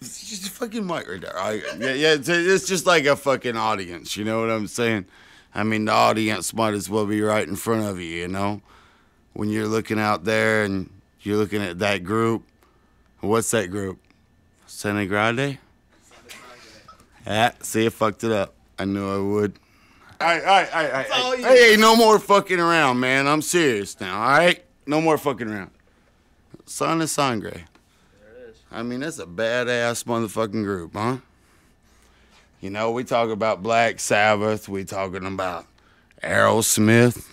It's just a fucking mic right there. I, yeah, yeah. It's, it's just like a fucking audience. You know what I'm saying? I mean, the audience might as well be right in front of you. You know, when you're looking out there and you're looking at that group. What's that group? Santa Grande. Yeah, see, I fucked it up. I knew I would. All right, all right, all right. Hey, no more fucking around, man. I'm serious now, all right? No more fucking around. Santa Sangre. There it is. I mean, that's a badass motherfucking group, huh? You know, we talk about Black Sabbath. We talking about Aerosmith.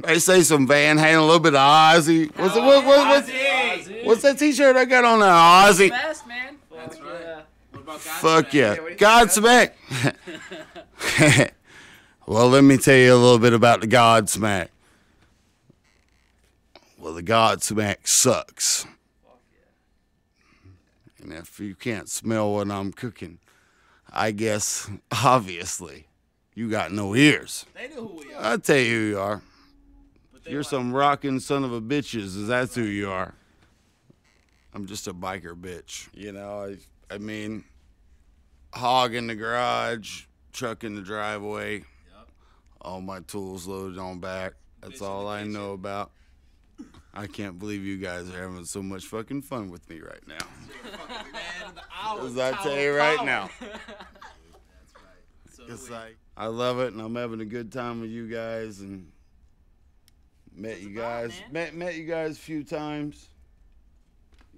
They say some Van Halen, a little bit of Ozzy. What's, the, what, what, what's, Ozzy. what's that T-shirt I got on there? Ozzy. Fast, man. That's Fuck right. yeah. What about Fuck Godsmack? yeah. you Godsmack. well, let me tell you a little bit about the Godsmack. Well, the Godsmack sucks. And if you can't smell what I'm cooking, I guess, obviously, you got no ears. They know who we are. I'll tell you who you are. You're some rockin' son of a bitches, is that's who you are. I'm just a biker bitch. You know, I I mean hog in the garage, truck in the driveway, Yep. all my tools loaded on back. That's Bitch all I know about. I can't believe you guys are having so much fucking fun with me right now. Fucking man of. As I tell you right now. That's right. So do It's like I love it, and I'm having a good time with you guys, and met you guys, met met you guys a few times.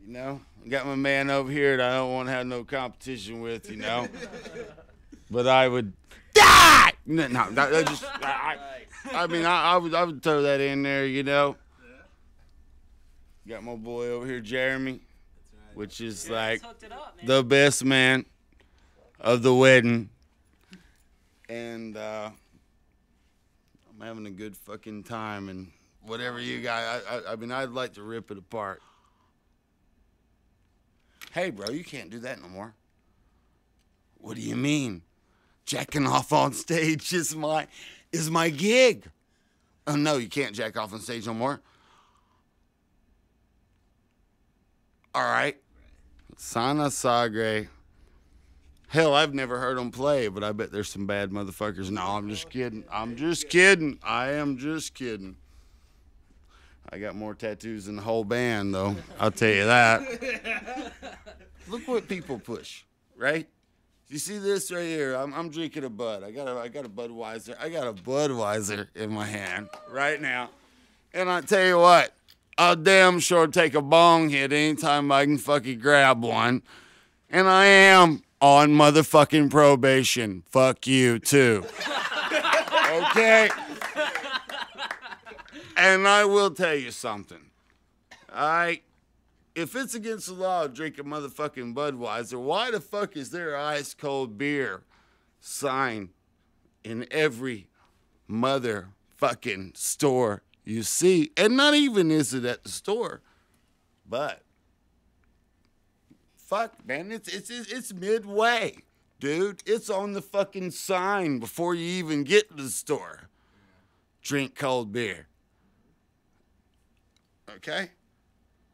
You know, I got my man over here that I don't want to have no competition with. You know, but I would die. No, no, that, that just I, I, I mean, I, I would I would throw that in there. You know. Got my boy over here, Jeremy, That's right. which is Yeah, like just hooked it up, the best man of the wedding. And uh, I'm having a good fucking time. And whatever you guys, I, I, I mean, I'd like to rip it apart. Hey, bro, you can't do that no more. What do you mean? Jacking off on stage is my is my gig. Oh no, you can't jack off on stage no more. All right. Sana Sagre. Hell, I've never heard them play, but I bet there's some bad motherfuckers. No, I'm just kidding. I'm just kidding. I am just kidding. I got more tattoos than the whole band, though. I'll tell you that. Look what people push, right? You see this right here? I'm, I'm drinking a Bud. I got a I got a Budweiser. I got a Budweiser in my hand right now, and I tell you what, I'll damn sure take a bong hit anytime I can fucking grab one. And I am on motherfucking probation. Fuck you too. okay? And I will tell you something. I if it's against the law to drink a motherfucking Budweiser, why the fuck is there ice cold beer sign in every motherfucking store you see? And not even is it at the store, but fuck, man, it's it's it's, midway, dude. It's on the fucking sign before you even get to the store. Drink cold beer. Okay?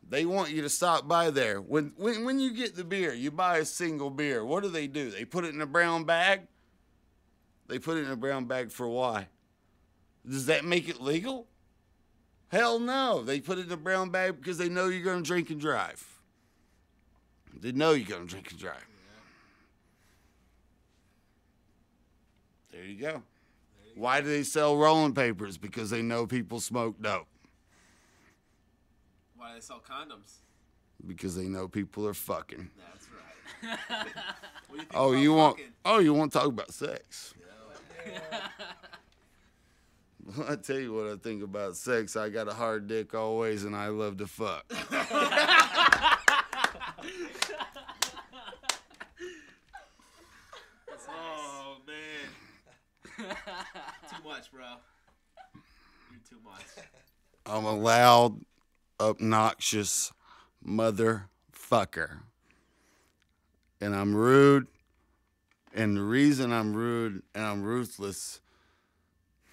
They want you to stop by there. When, when when you get the beer, you buy a single beer. What do they do? They put it in a brown bag? They put it in a brown bag for why? Does that make it legal? Hell no. They put it in a brown bag because they know you're going to drink and drive. They know you're going to drink and drive. There you go. Why do they sell rolling papers? Because they know people smoke dope. Why do they sell condoms? Because they know people are fucking. That's right. what do you think Oh, about you want? fucking? Oh, you want to talk about sex? Well, I tell you what I think about sex. I got a hard dick always, and I love to fuck. Oh man. too much, bro. You're too much. I'm a loud, obnoxious motherfucker. And I'm rude. And the reason I'm rude and I'm ruthless,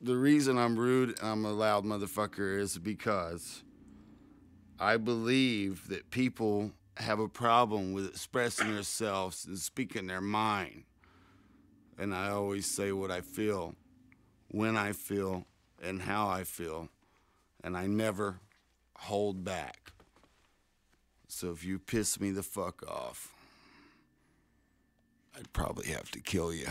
the reason I'm rude and I'm a loud motherfucker is because I believe that people have a problem with expressing themselves and speaking their mind. And I always say what I feel, when I feel, and how I feel. And I never hold back. So if you piss me the fuck off, I'd probably have to kill you.